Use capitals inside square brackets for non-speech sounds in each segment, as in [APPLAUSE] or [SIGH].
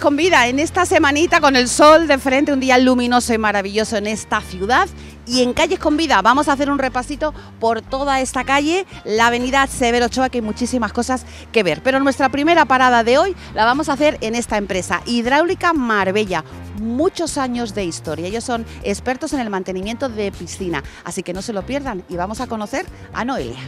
Con Vida, en esta semanita con el sol de frente, un día luminoso y maravilloso en esta ciudad. Y en Calles con Vida vamos a hacer un repasito por toda esta calle, la avenida Severo Ochoa, que hay muchísimas cosas que ver. Pero nuestra primera parada de hoy la vamos a hacer en esta empresa, Hidráulica Marbella. Muchos años de historia. Ellos son expertos en el mantenimiento de piscina, así que no se lo pierdan y vamos a conocer a Noelia.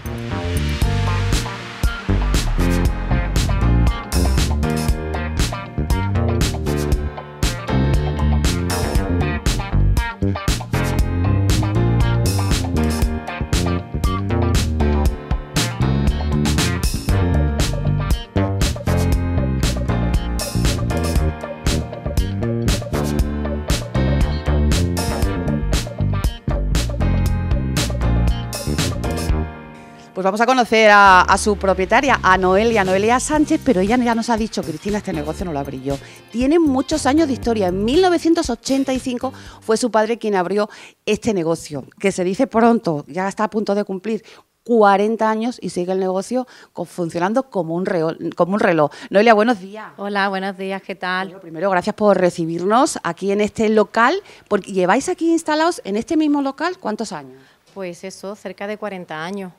Pues vamos a conocer a, a, su propietaria, a Noelia, Noelia Sánchez, pero ella ya nos ha dicho, Cristina, este negocio no lo abrí yo. Tiene muchos años de historia. En 1985 fue su padre quien abrió este negocio, que se dice pronto, ya está a punto de cumplir 40 años y sigue el negocio funcionando como un, reloj, como un reloj. Noelia, buenos días. Hola, buenos días, ¿qué tal? Bueno, primero, gracias por recibirnos aquí en este local. Porque ¿Lleváis aquí instalados en este mismo local cuántos años? Pues eso, cerca de 40 años.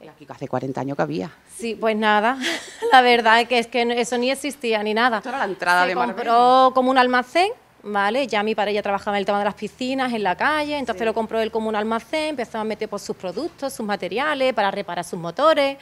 Aquí hace 40 años que había. Sí, pues nada, [LAUGHS] la verdad es que, es que eso ni existía ni nada. Esto era la entrada Se de compró como un almacén, ¿vale? Ya mi padre ya trabajaba en el tema de las piscinas en la calle, entonces Sí. lo compró él como un almacén, empezó a meter por sus productos, sus materiales para reparar sus motores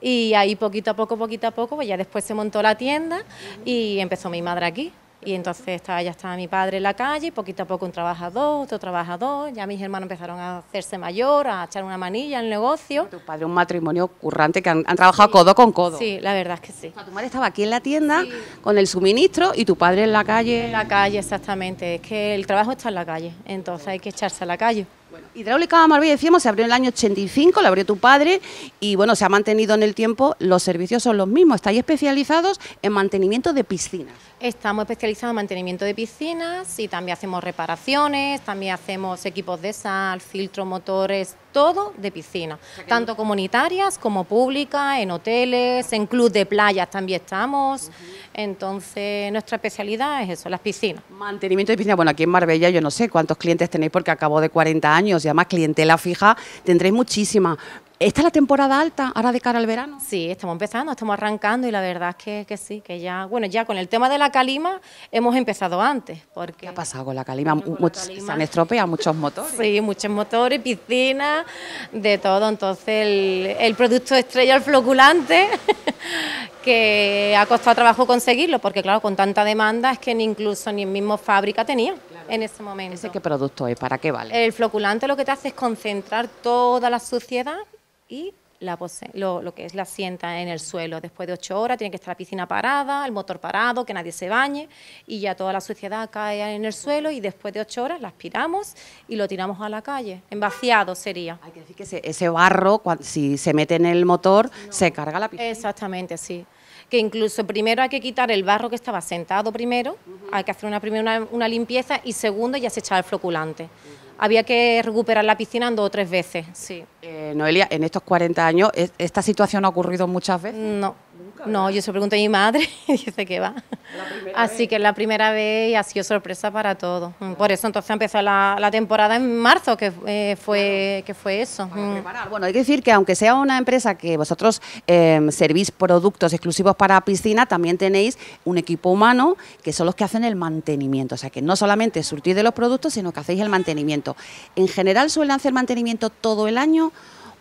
y ahí poquito a poco, poquito a poco, pues ya después se montó la tienda y empezó mi madre aquí. Y entonces estaba, ya estaba mi padre en la calle, y poquito a poco un trabajador, otro trabajador, ya mis hermanos empezaron a hacerse mayor, a echar una manilla en el negocio. Tu padre un matrimonio currante que han, han trabajado codo con codo. Sí, la verdad es que sí. O sea, tu madre estaba aquí en la tienda con el suministro y tu padre en la calle. En la calle, exactamente. Es que el trabajo está en la calle, entonces hay que echarse a la calle. Hidráulica Marbella, decíamos, se abrió en el año 85, la abrió tu padre y bueno, se ha mantenido en el tiempo, los servicios son los mismos, estáis especializados en mantenimiento de piscinas. Estamos especializados en mantenimiento de piscinas y también hacemos reparaciones, también hacemos equipos de sal, filtros, motores, todo de piscina, tanto comunitarias como públicas, en hoteles, en clubs de playas también estamos. Entonces, nuestra especialidad es eso, las piscinas. Mantenimiento de piscinas, bueno, aquí en Marbella yo no sé cuántos clientes tenéis porque acabo de 40 años y además clientela fija tendréis muchísima. ¿Esta es la temporada alta ahora de cara al verano? Sí, estamos empezando, estamos arrancando y la verdad es que, que sí, que ya, bueno, ya con el tema de la calima hemos empezado antes, porque... ¿Qué ha pasado con la calima? Bueno, con la Much- calima. Se han estropeado muchos motores. Sí, muchos motores, piscinas, de todo. Entonces, el, el producto estrella, el floculante, [LAUGHS] que ha costado trabajo conseguirlo, porque claro, con tanta demanda es que ni incluso ni en mismo fábrica tenía en ese momento. ¿Ese qué producto es? ¿Para qué vale? El floculante lo que te hace es concentrar toda la suciedad y la pose- lo, lo que es la sienta en el suelo. Después de ocho horas tiene que estar la piscina parada, el motor parado, que nadie se bañe y ya toda la suciedad cae en el suelo y después de ocho horas la aspiramos y lo tiramos a la calle. En vaciado sería. Hay que decir que ese, ese barro, cuan- si se mete en el motor, se carga la piscina. Exactamente, sí. Que incluso primero hay que quitar el barro que estaba sentado primero, hay que hacer una, primero una, limpieza y segundo ya se echaba el floculante. Había que recuperar la piscina dos o tres veces, sí. Eh, Noelia, en estos 40 años, ¿es- ¿esta situación ha ocurrido muchas veces? No, no, yo se lo pregunté a mi madre [LAUGHS] y dice que va. Así que es la primera vez y ha sido sorpresa para todos. Por eso entonces empezó la, la temporada en marzo, que eh, fue, que fue eso. Mm. Bueno, hay que decir que aunque sea una empresa que vosotros eh, servís productos exclusivos para piscina, también tenéis un equipo humano que son los que hacen el mantenimiento. O sea, que no solamente surtís de los productos, sino que hacéis el mantenimiento. En general suelen hacer mantenimiento todo el año.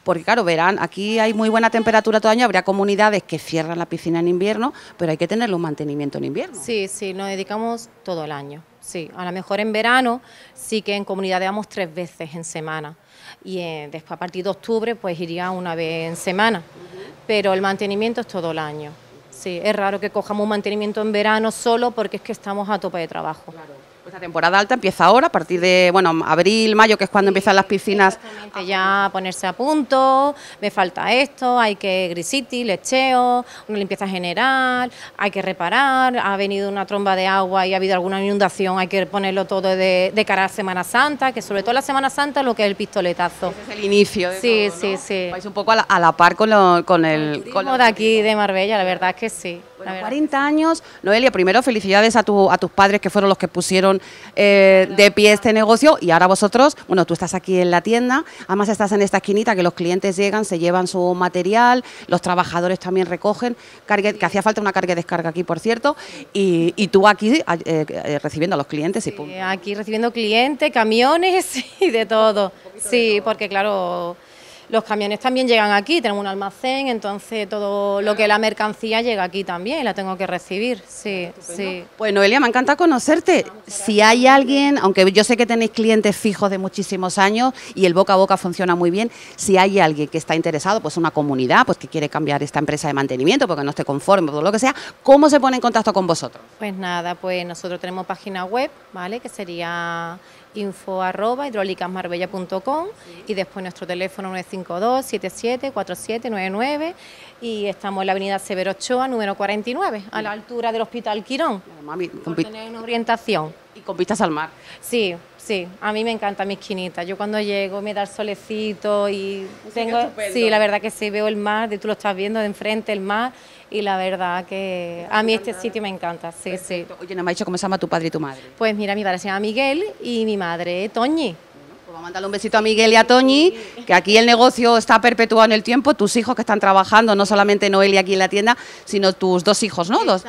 Porque claro, verán, aquí hay muy buena temperatura todo el año, habría comunidades que cierran la piscina en invierno, pero hay que tenerle un mantenimiento en invierno. Sí, sí, nos dedicamos todo el año. Sí, a lo mejor en verano sí que en comunidad vamos tres veces en semana. Y eh, después a partir de octubre pues iría una vez en semana. Pero el mantenimiento es todo el año. Sí, es raro que cojamos un mantenimiento en verano solo porque es que estamos a tope de trabajo. Pues la temporada alta empieza ahora, a partir de, bueno, abril, mayo, que es cuando empiezan las piscinas. Ya ponerse a punto, me falta esto, hay que grisiti, lecheo, una limpieza general, hay que reparar, ha venido una tromba de agua y ha habido alguna inundación, hay que ponerlo todo de, de cara a Semana Santa, que sobre todo la Semana Santa lo que es el pistoletazo. Ese es el inicio. De Sí, todo, sí, ¿no? sí. Vais un poco a la, a la par con, lo- con el. con Como de aquí, de Marbella, la verdad es que sí. Verdad 40 años. Noelia, primero felicidades a, tu, a tus padres que fueron los que pusieron eh, de pie este negocio y ahora vosotros, bueno, tú estás aquí en la tienda, además estás en esta esquinita que los clientes llegan, se llevan su material, los trabajadores también recogen, cargue- que hacía falta una carga de descarga aquí, por cierto, y, y tú aquí eh, eh, recibiendo a los clientes y pum. Aquí recibiendo clientes, camiones [LAUGHS] y de todo. Sí, porque claro, los camiones también llegan aquí, tenemos un almacén, entonces todo lo que es la mercancía llega aquí también y la tengo que recibir. Sí, sí. Pues Noelia, me encanta conocerte. Si hay alguien, aunque yo sé que tenéis clientes fijos de muchísimos años y el boca a boca funciona muy bien, si hay alguien que está interesado, pues una comunidad, pues que quiere cambiar esta empresa de mantenimiento porque no esté conforme o lo que sea, ¿cómo se pone en contacto con vosotros? Pues nada, pues nosotros tenemos página web, ¿vale? Que sería info arroba hidráulicasmarbella.com y después nuestro teléfono 952 77 4799 y estamos en la avenida Severo Ochoa, número 49, a la altura del Hospital Quirón, Mami, por tener una orientación. Con vistas al mar. Sí, sí, a mí me encanta mi esquinita. Yo cuando llego me da el solecito y tengo, estupendo. sí, la verdad que sí veo el mar, de tú lo estás viendo de enfrente el mar y la verdad que a mí este sitio me encanta, sí, sí. Oye, no me ha dicho cómo se llama tu padre y tu madre. Pues mira, mi padre se llama Miguel y mi madre Toñi. Pues vamos a mandarle un besito a Miguel y a Toñi, que aquí el negocio está perpetuado en el tiempo, tus hijos que están trabajando, no solamente Noelia aquí en la tienda, sino tus dos hijos, ¿no? Dos.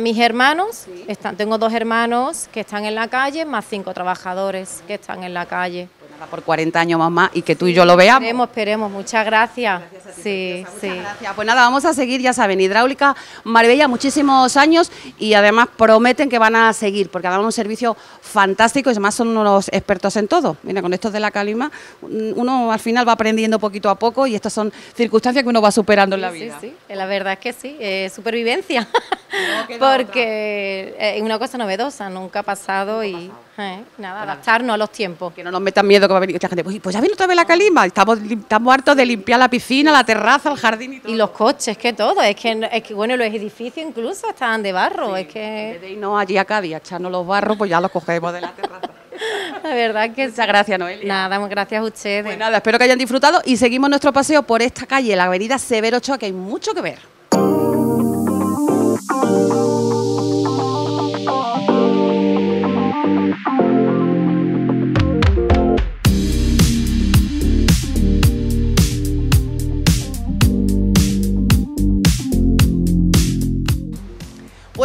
Mis hermanos, están, tengo dos hermanos que están en la calle, más cinco trabajadores que están en la calle. Nada, por 40 años más, más y que tú y yo lo veamos. Esperemos, esperemos, muchas gracias. Sí, sí. Gracias. Pues nada, vamos a seguir, ya saben, Hidráulica Marbella, muchísimos años y además prometen que van a seguir porque dan un servicio fantástico y además son unos expertos en todo. Mira, con estos de la calima, uno al final va aprendiendo poquito a poco y estas son circunstancias que uno va superando en la Sí, vida. sí, la verdad es que sí, es supervivencia, [LAUGHS] porque es una cosa novedosa, nunca ha pasado y eh, nada, adaptarnos a los tiempos. Que no nos metan miedo que va a venir mucha gente. "Uy, Pues ya viene otra vez la calima. Estamos, estamos hartos de limpiar la piscina, la terraza, el jardín y todo. Y los coches, que todo, es que, es que bueno, los edificios incluso estaban de barro, es En vez que de irnos allí a Cádiz a echarnos los barros, pues ya los cogemos de la terraza. [LAUGHS] la verdad que Muchas gracias, Noelia. Nada, pues gracias a ustedes. Pues nada, espero que hayan disfrutado y seguimos nuestro paseo por esta calle, la avenida Severo Ochoa, que hay mucho que ver.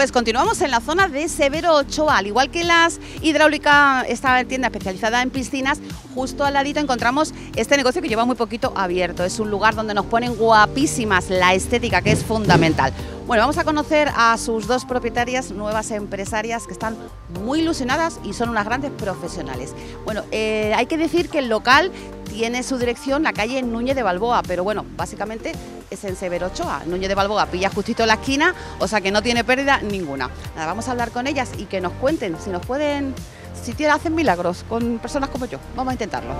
Pues continuamos en la zona de Severo Ochoa, al igual que las hidráulica, esta tienda especializada en piscinas, justo al ladito encontramos este negocio que lleva muy poquito abierto. Es un lugar donde nos ponen guapísimas la estética, que es fundamental. Bueno, vamos a conocer a sus dos propietarias, nuevas empresarias que están muy ilusionadas y son unas grandes profesionales. Bueno, eh, hay que decir que el local tiene su dirección la calle Núñez de Balboa, pero bueno, básicamente es en Severo Ochoa. Núñez de Balboa pilla justito la esquina, o sea que no tiene pérdida ninguna. Nada, vamos a hablar con ellas y que nos cuenten si nos pueden, si tienen, hacen milagros con personas como yo. Vamos a intentarlo.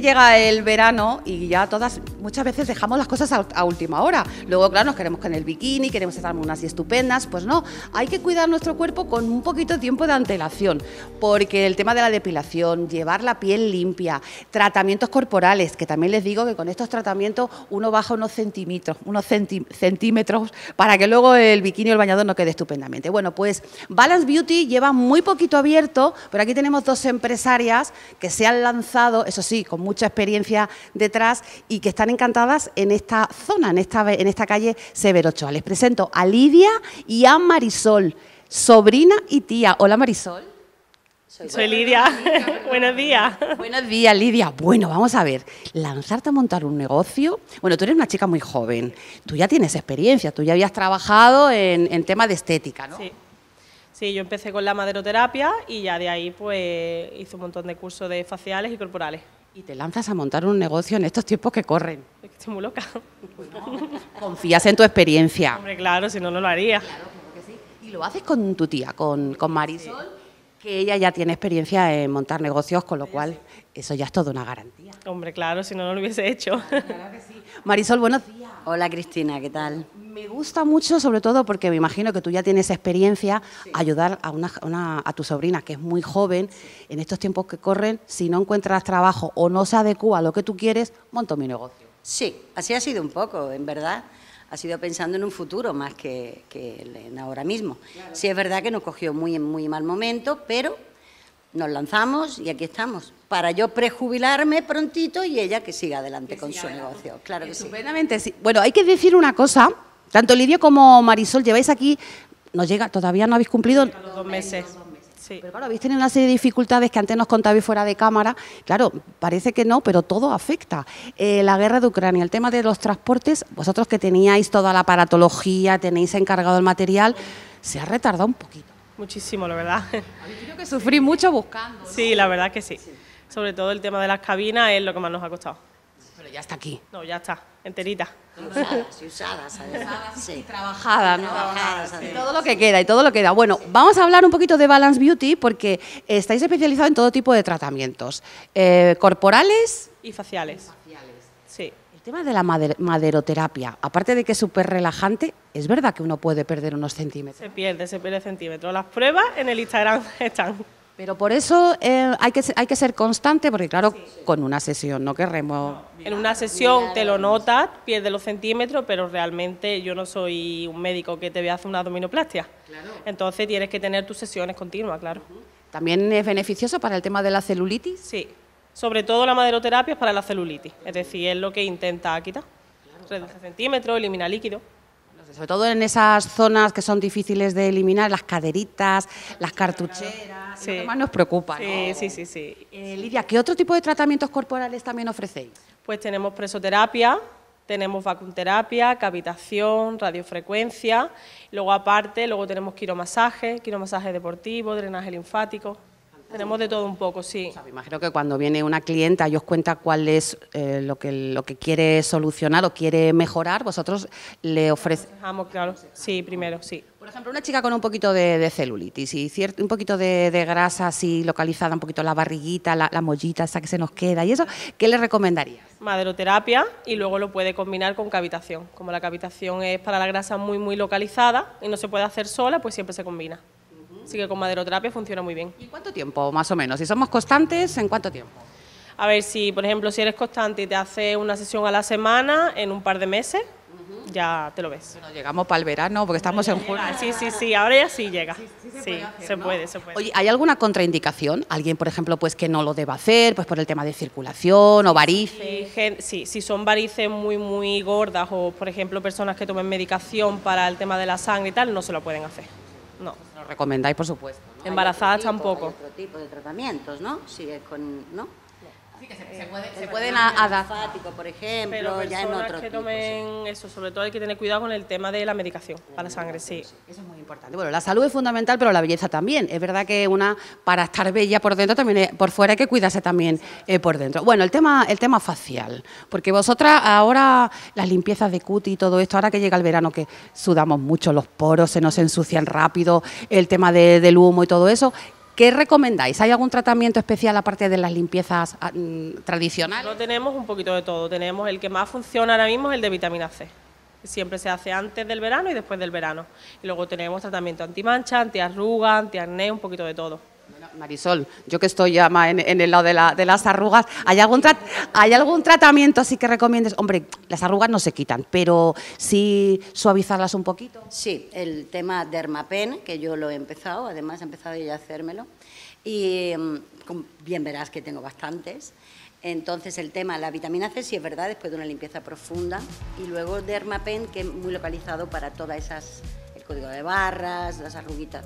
Llega el verano y ya todas, muchas veces dejamos las cosas a, última hora. Luego, claro, nos queremos con el bikini, queremos estar unas y estupendas. Pues no, hay que cuidar nuestro cuerpo con un poquito de tiempo de antelación. Porque el tema de la depilación, llevar la piel limpia, tratamientos corporales, que también les digo que con estos tratamientos uno baja unos centímetros, unos centímetros para que luego el bikini o el bañador no quede estupendamente. Bueno, pues Balance Beauty lleva muy poquito abierto, pero aquí tenemos dos empresarias que se han lanzado, eso sí, con mucha experiencia detrás y que están encantadas en esta zona, en esta, en esta calle Severo Ochoa. Les presento a Lidia y a Marisol, sobrina y tía. Hola Marisol. Soy Lidia. [LAUGHS] Buenos días. Buenos días, Lidia. Bueno, vamos a ver, lanzarte a montar un negocio. Bueno, tú eres una chica muy joven, tú ya tienes experiencia, tú ya habías trabajado en, en tema de estética, ¿no? Sí. Sí, yo empecé con la maderoterapia y ya de ahí pues hice un montón de cursos de faciales y corporales. Y te lanzas a montar un negocio en estos tiempos que corren. Es que estoy muy loca. Confías en tu experiencia. Hombre, claro, si no, no lo haría. Y lo haces con tu tía, con, con Marisol, que ella ya tiene experiencia en montar negocios, con lo cual eso ya es toda una garantía. Hombre, claro, si no, no lo hubiese hecho. Marisol, buenos días. Hola Cristina, ¿qué tal? Me gusta mucho, sobre todo porque me imagino que tú ya tienes experiencia, ayudar a, una, una- a tu sobrina, que es muy joven, en estos tiempos que corren, si no encuentras trabajo o no se adecua a lo que tú quieres, monto mi negocio. Sí, así ha sido un poco, en verdad. Ha sido pensando en un futuro más que, que en ahora mismo. Sí es verdad que nos cogió muy en muy mal momento, pero nos lanzamos y aquí estamos. Para yo prejubilarme prontito y ella que siga adelante con su negocio. Claro que sí. Estupendamente, sí. Bueno, hay que decir una cosa, tanto Lidio como Marisol lleváis aquí, nos llega, todavía no habéis cumplido A los dos meses. Sí. Pero claro, habéis tenido una serie de dificultades que antes nos contabais fuera de cámara. Claro, parece que no, pero todo afecta. Eh, la guerra de Ucrania, el tema de los transportes, vosotros que teníais toda la aparatología, tenéis encargado el material, se ha retardado un poquito. Muchísimo, la verdad. [LAUGHS] Creo que sufrí mucho buscando. Sí, la verdad que sí. Sobre todo el tema de las cabinas es lo que más nos ha costado. Pero ya está aquí. No, ya está, enterita. Usadas y usadas, además. Sí. Trabajada, ¿no? Trabajadas, Y además. todo lo que queda y todo lo que da. Bueno, vamos a hablar un poquito de Balance Beauty porque estáis especializados en todo tipo de tratamientos. Eh, corporales, Y faciales. Sí. El tema de la mader- maderoterapia, aparte de que es súper relajante, es verdad que uno puede perder unos centímetros. Se pierde, se pierde centímetros. Las pruebas en el Instagram [LAUGHS] están. Pero por eso eh, hay, que, hay que ser constante, porque claro, con una sesión no querremos... En una sesión te lo notas, pierdes los centímetros, pero realmente yo no soy un médico que te voy a hacer una abdominoplastia. Entonces tienes que tener tus sesiones continuas, claro. También es beneficioso para el tema de la celulitis. Sí. Sobre todo la maderoterapia es para la celulitis, es decir, es lo que intenta quitar. Reduce centímetros, elimina líquido. Sobre todo en esas zonas que son difíciles de eliminar, las caderitas, las cartucheras, Sí. lo que más nos preocupa. ¿no? Sí, sí, sí, sí. Eh, Lidia, ¿qué otro tipo de tratamientos corporales también ofrecéis? Pues tenemos presoterapia, tenemos vacunterapia, cavitación, radiofrecuencia. Luego aparte, luego tenemos quiromasaje, quiromasaje deportivo, drenaje linfático. Tenemos de todo un poco, sí. O sea, me imagino que cuando viene una clienta y os cuenta cuál es eh, lo, que, lo que quiere solucionar o quiere mejorar, vosotros le ofrecéis... Claro, sí, primero, sí. Por ejemplo, una chica con un poquito de, de celulitis y cierto, un poquito de, de grasa así localizada, un poquito la barriguita, la, la mollita esa que se nos queda y eso, ¿qué le recomendarías? Maderoterapia y luego lo puede combinar con cavitación. Como la cavitación es para la grasa muy, muy localizada y no se puede hacer sola, pues siempre se combina. Así que con maderoterapia funciona muy bien. ¿Y cuánto tiempo, más o menos? Si somos constantes, ¿en cuánto tiempo? A ver, si por ejemplo, si eres constante y te haces una sesión a la semana, en un par de meses, ya te lo ves. Bueno, llegamos para el verano porque estamos en junio. Ah, Sí, sí, sí, ahora ya sí llega. Sí, se puede, se puede. Oye, ¿hay alguna contraindicación? ¿Alguien, por ejemplo, pues que no lo deba hacer, pues por el tema de circulación o varices? Sí, si son varices muy, muy gordas o, por ejemplo, personas que tomen medicación para el tema de la sangre y tal, no se lo pueden hacer. No. Lo recomendáis, por supuesto. Embarazadas Hay otro tipo- tampoco. hay otro tipo de tratamientos, ¿no? Si es con, ¿no? Se pueden adaptar. Linfático, por ejemplo, Pero ya en personas otro que tipo. sí. tomen eso, sobre todo hay que tener cuidado con el tema de la medicación para la sangre, sí. Eso es muy importante. Bueno, la salud es fundamental, pero la belleza también. Es verdad que una, para estar bella por dentro, también eh, por fuera hay que cuidarse también eh, por dentro. Bueno, el tema, el tema facial, porque vosotras ahora las limpiezas de cuti y todo esto, ahora que llega el verano que sudamos mucho, los poros se nos ensucian rápido, el tema de- del humo y todo eso. ¿Qué recomendáis? ¿Hay algún tratamiento especial aparte de las limpiezas ah, mm, tradicionales? No tenemos un poquito de todo. Tenemos el que más funciona ahora mismo es el de vitamina C. Siempre se hace antes del verano y después del verano. Y luego tenemos tratamiento antimancha, antiarruga, antiacné, un poquito de todo. Marisol, yo que estoy ya más en, el lado de, la- de las arrugas, ¿hay algún, ¿hay algún tratamiento así que recomiendes? Hombre, las arrugas no se quitan, pero sí suavizarlas un poquito. Sí, el tema Dermapen, que yo lo he empezado, además he empezado ya a hacérmelo, y mm, bien verás que tengo bastantes. Entonces el tema, la vitamina C, sí es verdad, después de una limpieza profunda, y luego Dermapen, que es muy localizado para todas esas, el código de barras, las arruguitas.